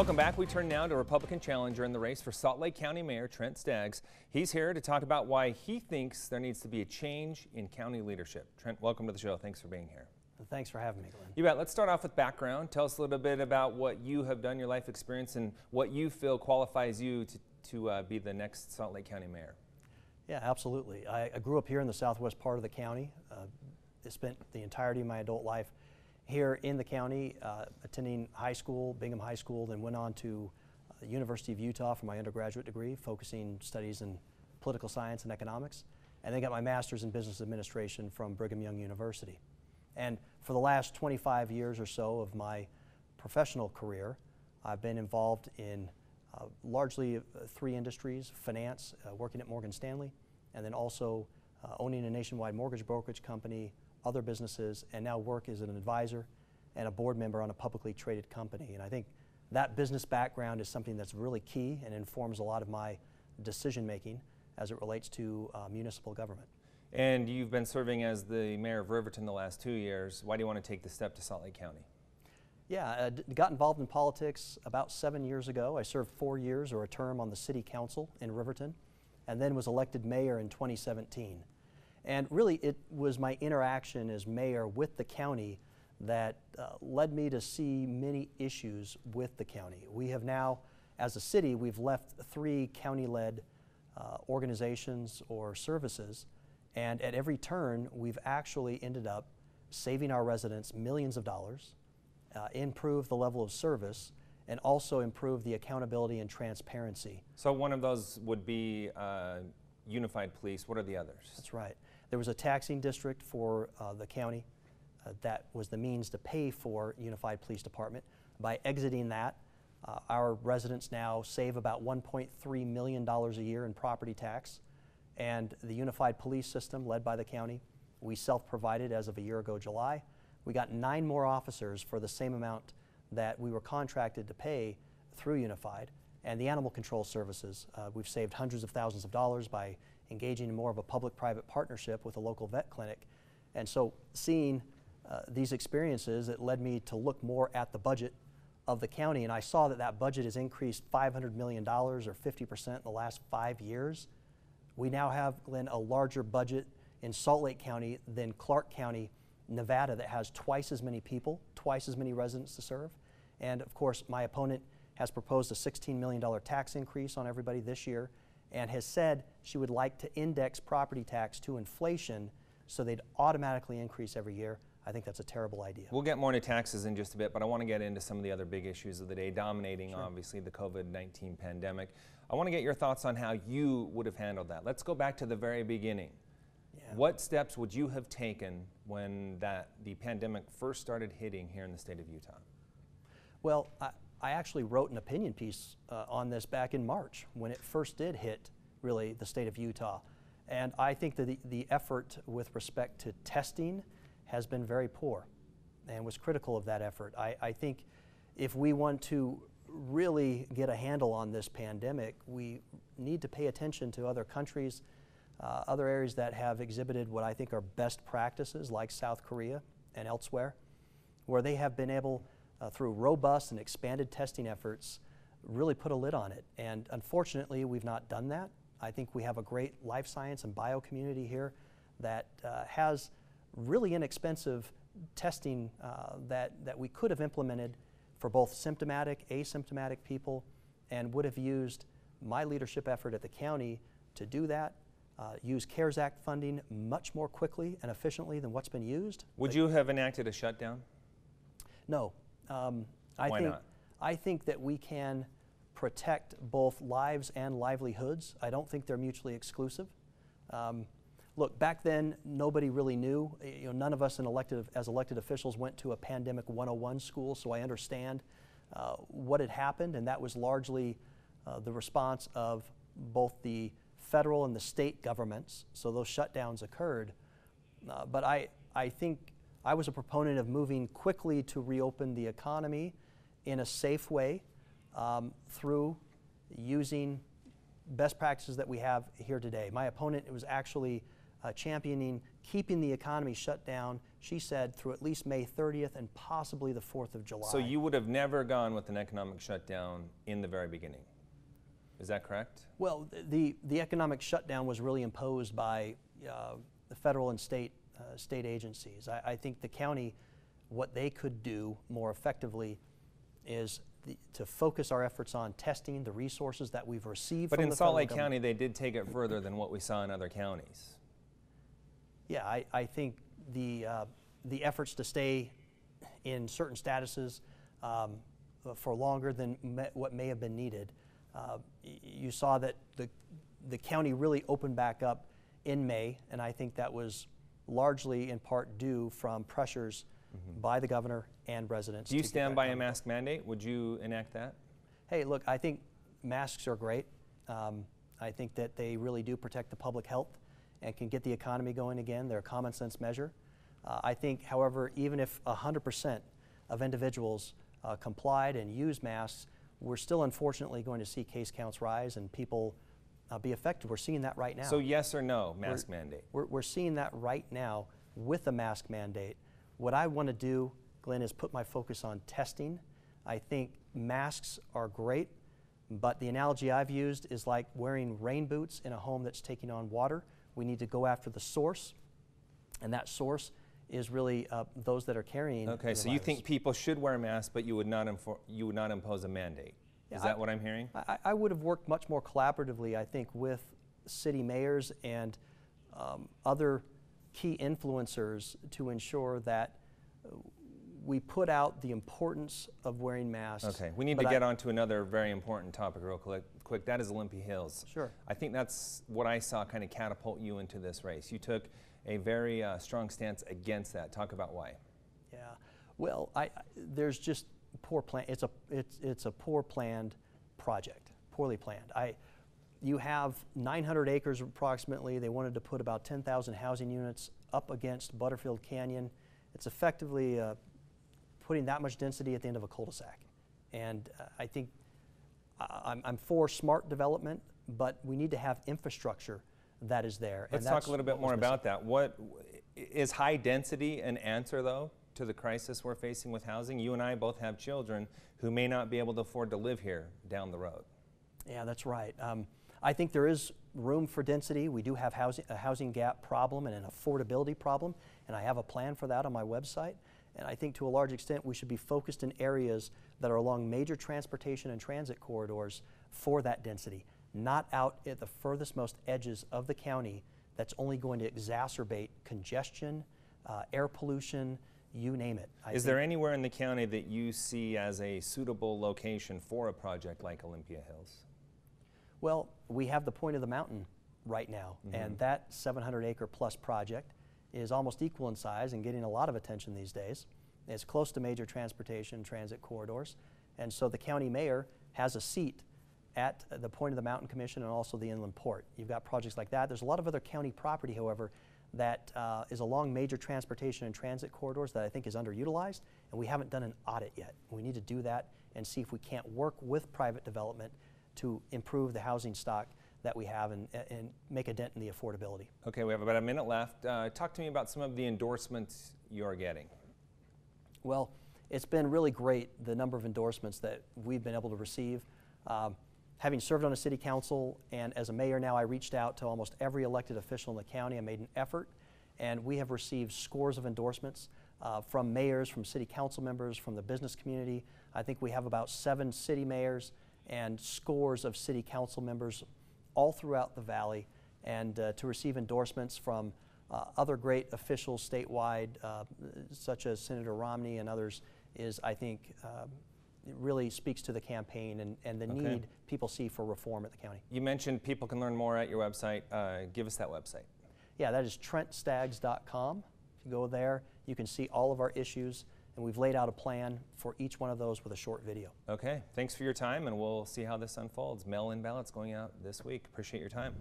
Welcome back. We turn now to Republican challenger in the race for Salt Lake County Mayor Trent Staggs. He's here to talk about why he thinks there needs to be a change in county leadership. Trent, welcome to the show. Thanks for being here. Thanks for having me, Glenn. You bet. Let's start off with background. Tell us a little bit about what you have done, your life experience, and what you feel qualifies you to, to uh, be the next Salt Lake County Mayor. Yeah, absolutely. I, I, grew up here in the southwest part of the county. Uh, spent the entirety of my adult life here in the county, uh, attending high school, Bingham High School, then went on to the uh, University of Utah for my undergraduate degree, focusing studies in political science and economics, and then got my master's in business administration from Brigham Young University. And for the last 25 years or so of my professional career, I've been involved in uh, largely uh, three industries finance, uh, working at Morgan Stanley, and then also uh, owning a nationwide mortgage brokerage company, other businesses, and now work as an advisor and a board member on a publicly traded company. And I think that business background is something that's really key and informs a lot of my decision making as it relates to uh, municipal government. And you've been serving as the mayor of Riverton the last two years. Why do you want to take the step to Salt Lake County? Yeah, I got involved in politics about seven years ago. I served four years or a term on the city council in Riverton and then was elected mayor in 2017. And really, it was my interaction as mayor with the county that uh, led me to see many issues with the county. We have now, as a city, we've left three county led uh, organizations or services, and at every turn, we've actually ended up saving our residents millions of dollars, uh, improve the level of service, and also improve the accountability and transparency. So, one of those would be uh, unified police. What are the others? That's right. There was a taxing district for uh, the county uh, that was the means to pay for Unified Police Department. By exiting that, uh, our residents now save about $1.3 million a year in property tax. And the Unified Police System, led by the county, we self provided as of a year ago, July. We got nine more officers for the same amount that we were contracted to pay through Unified. And the animal control services, uh, we've saved hundreds of thousands of dollars by engaging in more of a public private partnership with a local vet clinic. And so, seeing uh, these experiences, it led me to look more at the budget of the county. And I saw that that budget has increased $500 million or 50% in the last five years. We now have, Glenn, a larger budget in Salt Lake County than Clark County, Nevada, that has twice as many people, twice as many residents to serve. And of course, my opponent has proposed a $16 million tax increase on everybody this year and has said she would like to index property tax to inflation so they'd automatically increase every year. I think that's a terrible idea. We'll get more into taxes in just a bit, but I want to get into some of the other big issues of the day, dominating sure. obviously the COVID 19 pandemic. I want to get your thoughts on how you would have handled that. Let's go back to the very beginning. Yeah. What steps would you have taken when that the pandemic first started hitting here in the state of Utah? Well, I, I actually wrote an opinion piece uh, on this back in March when it first did hit, really, the state of Utah. And I think that the, the effort with respect to testing has been very poor and was critical of that effort. I, I think if we want to really get a handle on this pandemic, we need to pay attention to other countries, uh, other areas that have exhibited what I think are best practices, like South Korea and elsewhere, where they have been able uh, through robust and expanded testing efforts, really put a lid on it. And unfortunately, we've not done that. I think we have a great life science and bio community here that uh, has really inexpensive testing uh, that, that we could have implemented for both symptomatic, asymptomatic people, and would have used my leadership effort at the county to do that. Uh, use CARES Act funding much more quickly and efficiently than what's been used. Would you have enacted a shutdown? No, um, I Why think, not? I think that we can protect both lives and livelihoods. I don't think they're mutually exclusive. Um, look, back then, nobody really knew. You know, none of us elected, as elected officials went to a pandemic 101 school, so I understand uh, what had happened, and that was largely uh, the response of both the federal and the state governments. So those shutdowns occurred. Uh, but I, I think I was a proponent of moving quickly to reopen the economy in a safe way um, through using best practices that we have here today. My opponent was actually uh, championing keeping the economy shut down, she said, through at least May 30th and possibly the 4th of July. So you would have never gone with an economic shutdown in the very beginning. Is that correct? Well, the, the economic shutdown was really imposed by uh, the federal and state, uh, state agencies. I, I think the county, what they could do more effectively is the, to focus our efforts on testing the resources that we've received But from in the Salt Lake government. County, they did take it further than what we saw in other counties. Yeah, I, I think the, uh, the efforts to stay in certain statuses um, for longer than me, what may have been needed. Uh, you saw that the, the county really opened back up in May, and I think that was largely in part due from pressures by the governor and residents. Mm-hmm. Do you stand by a mask mandate? Would you enact that? Hey, look, I think masks are great. Um, I think that they really do protect the public health and can get the economy going again. They're a common sense measure. Uh, I think, however, even if 100% of individuals uh, complied and used masks, we're still unfortunately going to see case counts rise and people uh, be affected. We're seeing that right now. So yes or no, mask mandate? We're, we're seeing that right now with a mask mandate. What I want to do, Glenn, is put my focus on testing. I think masks are great, but the analogy I've used is like wearing rain boots in a home that's taking on water. We need to go after the source, and that source is really uh, those that are carrying. Okay, so you think people should wear masks, but you would not infor- you would not impose a mandate. Yeah, Is that I- what I'm hearing? I, I would have worked much more collaboratively, I think, with city mayors and um, other key influencers to ensure that we put out the importance of wearing masks. Okay, we need to I- get on to another very important topic real quick. Quick, that is Olympia Hills. Sure. I think that's what I saw kind of catapult you into this race. You took a very uh, strong stance against that. Talk about why. Yeah. Well, I, I- there's just poor plan. It's a it's it's a poor planned project, poorly planned. I, you have 900 acres approximately. They wanted to put about 10,000 housing units up against Butterfield Canyon. It's effectively uh, putting that much density at the end of a cul-de-sac, and uh, I think I- I'm, I'm for smart development, but we need to have infrastructure that is there. and Let's talk a little bit more about that. What is high density an answer though to the crisis we're facing with housing? You and I both have children who may not be able to afford to live here down the road. Yeah, that's right. Um, I think there is room for density. We do have housing, a housing gap problem and an affordability problem, and I have a plan for that on my website. And I think to a large extent we should be focused in areas that are along major transportation and transit corridors for that density, not out at the furthest most edges of the county that's only going to exacerbate congestion, uh, air pollution, you name it. I Is there anywhere in the county that you see as a suitable location for a project like Olympia Hills? Well, we have the point of the mountain right now, mm-hmm. and that 700 acre plus project is almost equal in size and getting a lot of attention these days. It's close to major transportation transit corridors, and so the county mayor has a seat at the Point of the Mountain Commission and also the Inland Port. You've got projects like that. There's a lot of other county property, however, that uh, is along major transportation and transit corridors that I think is underutilized, and we haven't done an audit yet. We need to do that and see if we can't work with private development to improve the housing stock that we have and, and make a dent in the affordability. Okay, we have about a minute left. Uh, talk to me about some of the endorsements you're getting. Well, it's been really great the number of endorsements that we've been able to receive. Um, having served on a city council and as a mayor now, I reached out to almost every elected official in the county. I made an effort, and we have received scores of endorsements uh, from mayors, from city council members, from the business community. I think we have about seven city mayors and scores of city council members all throughout the valley, and uh, to receive endorsements from uh, other great officials statewide, uh, such as Senator Romney and others, is, I think, it really speaks to the campaign and, and the Okay. need people see for reform at the county. You mentioned people can learn more at your website. Uh, give us that website. Yeah, that is trentstaggs.com. If you go there, you can see all of our issues, and we've laid out a plan for each one of those with a short video. Okay, thanks for your time, and we'll see how this unfolds. Mail in ballots going out this week. Appreciate your time.